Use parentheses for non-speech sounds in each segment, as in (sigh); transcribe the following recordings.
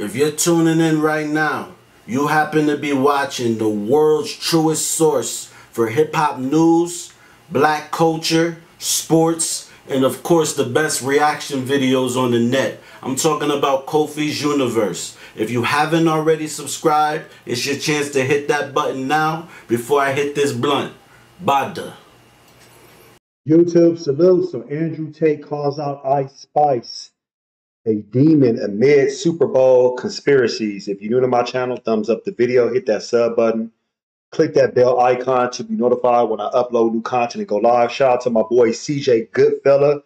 If you're tuning in right now, you happen to be watching the world's truest source for hip hop news, black culture, sports, and of course the best reaction videos on the net. I'm talking about Kofi's Universe. If you haven't already subscribed, it's your chance to hit that button now before I hit this blunt. Bada. YouTube salute. So Andrew Tate calls out Ice Spice a demon amid Super Bowl conspiracies. If you're new to my channel, thumbs up the video, hit that sub button, click that bell icon to be notified when I upload new content and go live. Shout out to my boy CJ Goodfella.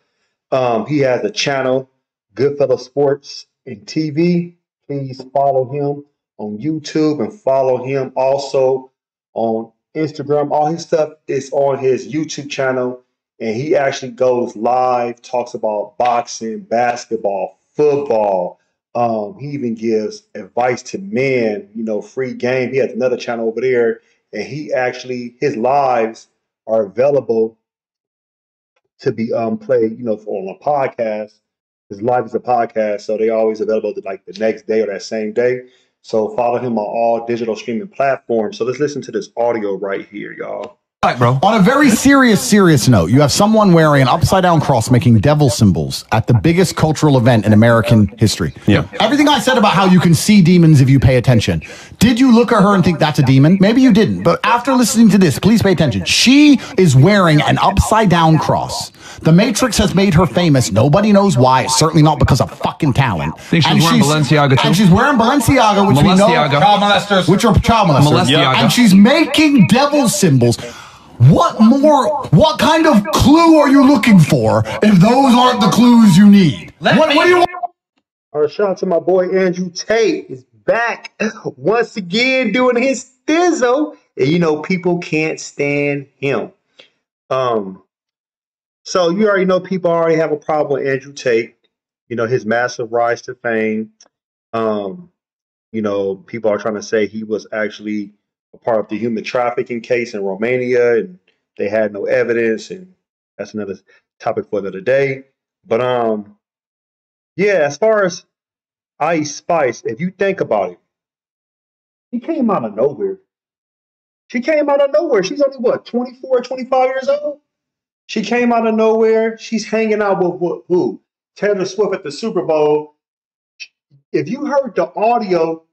Um, he has a channel, Goodfella Sports and TV. Please follow him on YouTube and follow him also on Instagram. All his stuff is on his YouTube channel. And he actually goes live, talks about boxing, basketball, football. Um, he even gives advice to men, you know, free game. He has another channel over there, and he actually his lives are available to be um played, you know, on a podcast. His live is a podcast, so they always available to like the next day or that same day. So follow him on all digital streaming platforms. So let's listen to this audio right here, y'all. Right, bro. On a very serious, serious note, you have someone wearing an upside down cross making devil symbols at the biggest cultural event in American history. Yeah. Everything I said about how you can see demons if you pay attention. Did you look at her and think that's a demon? Maybe you didn't. But after listening to this, please pay attention. She is wearing an upside down cross. The Matrix has made her famous. Nobody knows why. It's certainly not because of fucking talent. I think she's And wearing Balenciaga too. And she's wearing Balenciaga, which we know Balenciaga. child molesters, which are child molesters. Balenciaga. And she's making devil symbols. What more? What kind of clue are you looking for if those aren't the clues you need? What, what do you want? All right, shout out to my boy Andrew Tate is back once again doing his thizzle. And you know, people can't stand him. Um, so you already know people already have a problem with Andrew Tate. You know, his massive rise to fame. Um, you know, people are trying to say he was actually a part of the human trafficking case in Romania and they had no evidence, and that's another topic for another day. But um, yeah, as far as Ice Spice, if you think about it, she came out of nowhere. She came out of nowhere. She's only what, 24, 25 years old? She came out of nowhere. She's hanging out with, with who? Taylor Swift at the Super Bowl. If you heard the audio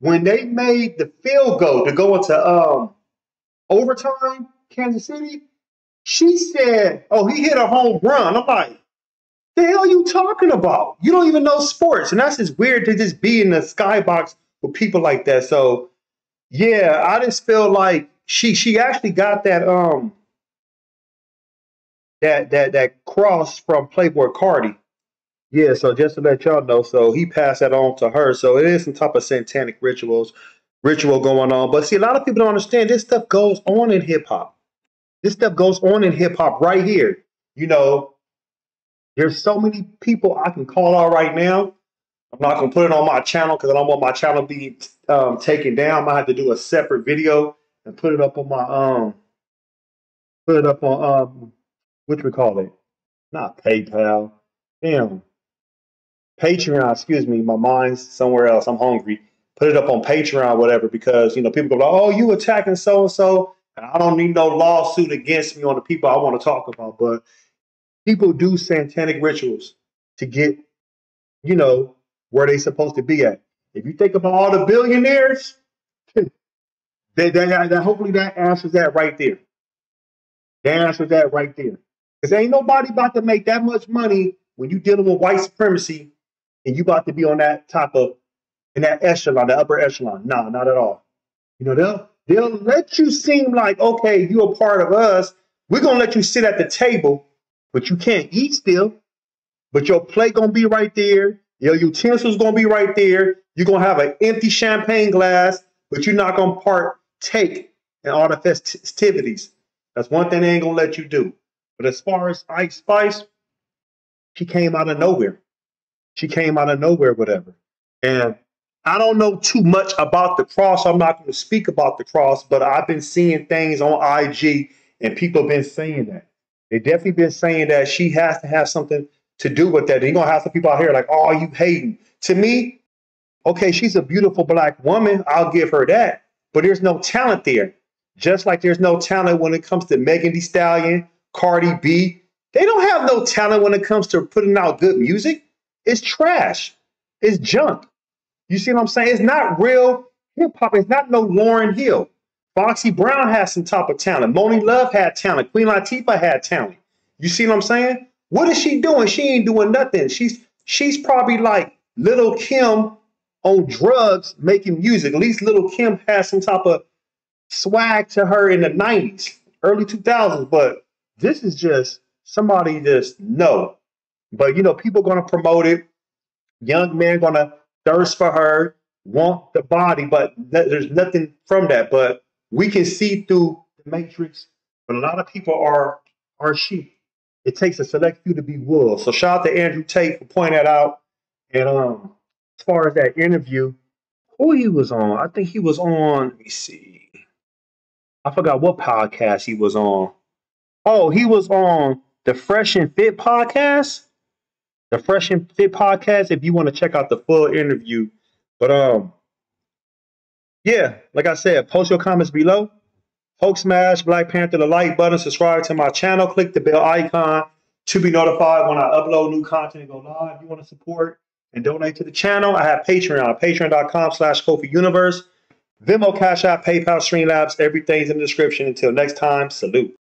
when they made the field goal to go into um overtime, Kansas City, she said, "Oh, he hit a home run." I'm like, "The hell you talking about? You don't even know sports." And that's just weird to just be in the skybox with people like that. So, yeah, I just feel like she she actually got that um that that that cross from Playboi Carti. Yeah, so just to let y'all know, so he passed that on to her. So it is some type of satanic rituals, ritual going on. But see, a lot of people don't understand this stuff goes on in hip hop. This stuff goes on in hip hop right here. You know, there's so many people I can call out right now. I'm not gonna put it on my channel because I don't want my channel to be um, taken down. I might have to do a separate video and put it up on my um, put it up on um, what we call it? Not PayPal. Damn. Patreon, excuse me, my mind's somewhere else. I'm hungry. Put it up on Patreon, whatever, because you know people go, "Oh, you attacking so and so," and I don't need no lawsuit against me on the people I want to talk about. But people do satanic rituals to get, you know, where they supposed to be at. If you think about all the billionaires, (laughs) they, they, that hopefully that answers that right there. That answers that right there. Because ain't nobody about to make that much money when you dealing with white supremacy and you about to be on that top of in that echelon, the upper echelon. Nah, not at all. You know, they'll they'll let you seem like, okay, you're a part of us. We're gonna let you sit at the table, but you can't eat still. But your plate gonna be right there. Your utensils gonna be right there. You're gonna have an empty champagne glass, but you're not gonna partake in all the festivities. That's one thing they ain't gonna let you do. But as far as Ice Spice, she came out of nowhere. She came out of nowhere, whatever. And I don't know too much about the cross. I'm not going to speak about the cross, but I've been seeing things on IG and people have been saying that. They definitely been saying that she has to have something to do with that. You're going to have some people out here like, oh, you hating. To me, Okay, she's a beautiful black woman. I'll give her that. But there's no talent there. Just like there's no talent when it comes to Megan Thee Stallion, Cardi B. They don't have no talent when it comes to putting out good music. It's trash. It's junk. You see what I'm saying? It's not real hip hop. It's not no Lauryn Hill. Foxy Brown has some type of talent. Monie Love had talent. Queen Latifah had talent. You see what I'm saying? What is she doing? She ain't doing nothing. She's she's probably like Little Kim on drugs making music. At least Little Kim has some type of swag to her in the 90s, early 2000s. But this is just somebody just no. But you know, people gonna promote it. Young men gonna thirst for her, want the body, but th- there's nothing from that. But we can see through the matrix, but a lot of people are are sheep. It takes a select few to be wolves. So shout out to Andrew Tate for pointing that out. And um, as far as that interview, who he was on, I think he was on. Let me see. I forgot what podcast he was on. Oh, he was on the Fresh and Fit podcast. The Fresh and Fit podcast. If you want to check out the full interview, but um, yeah, like I said, post your comments below. Hulk smash Black Panther the like button, subscribe to my channel, click the bell icon to be notified when I upload new content and go live. If you want to support and donate to the channel, I have Patreon, patreon.com slash Kofi Universe, Venmo, Cash App, PayPal, Streamlabs, everything's in the description. Until next time, salute.